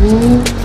Ooh.